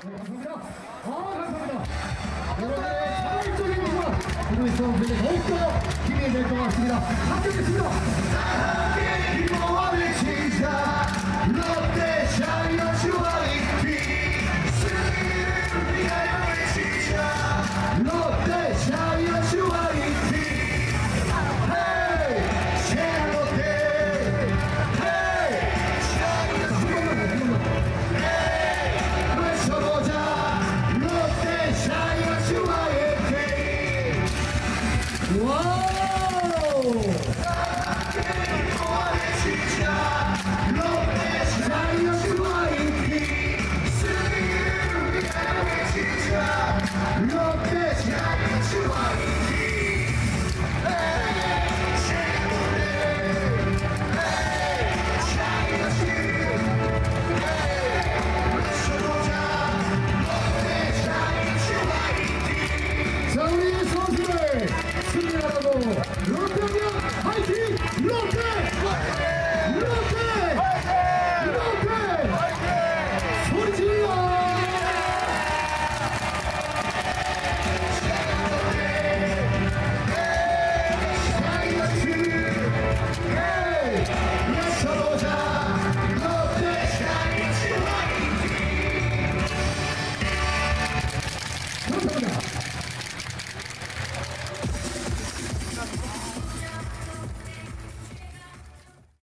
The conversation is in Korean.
감사합니다. 여러분의 자발적인 모습 그리고 있어 더욱더 힘이 될 것 같습니다. 합격했습니다. Whoa! の方も600円配信6